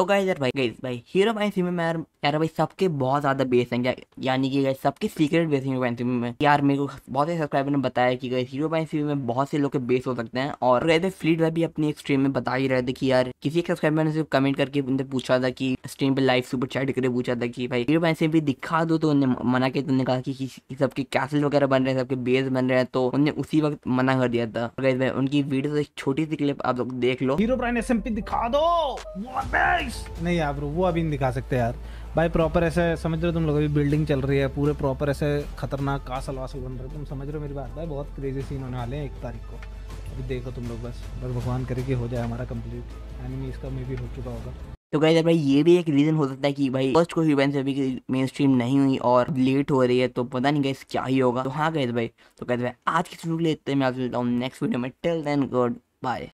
तो गाइस यार भाई गाइस भाई हीरो बाई में यार यार भाई सबके बहुत ज़्यादा बेस हैं। यानी कि गाइस सबके सीक्रेट बेस हैं बाई में। यार मेरे को बहुत से सब्सक्राइबर ने बताया कि गाइस हीरो बाई में बहुत से लोग के बेस हो सकते हैं। और गए फ्लीट भाई भी अपनी एक स्ट्रीम में बता ही रहे थे कि यार, किसी एक सब्सक्राइबर ने सिर्फ़ कमेंट करके उनसे पूछा था कि स्ट्रीम पे लाइव सुपर चैट करके पूछा था कि भाई हीरो बाई भी दिखा दो तो उन्हें मना किया तो उन्होंने कहा कि सबके कैसल वगैरह बन रहे हैं, सबके बेस बन रहे हैं तो उन्हें उसी वक्त मना कर दिया था। गाइस भाई, उनकी वीडियो से छोटी सी क्लिप आप लोग देख लो। हीरो दिखा दो। नहीं यार वो अभी नहीं दिखा सकते यार। भाई प्रॉपर ऐसे, समझ रहे हो तुम लोग, अभी बिल्डिंग चल रही है, पूरे प्रॉपर ऐसे खतरनाक कासल वासल बन रहे हो। तुम समझ रहे हो मेरी बात? भाई, बहुत क्रेजी सीन होने वाले हैं एक तारीख को। अभी देखो तुम लोग बस बस भगवान करे कि हो जाए हमारा कंप्लीट एनिमी इसका मे भी हो चुका होगा। तो गाइस भाई, ये भी एक रीजन हो सकता है कि भाई फ़र्स्ट को हीरोइन से अभी मेन स्ट्रीम नहीं हुई और लेट हो रही है तो पता नहीं गाइस क्या ही होगा। तो हाँ गाइस भाई तो कहते भाई, आज की वीडियो लेते हैं। मैं आप नेक्स्ट वीडियो में। Till then goodbye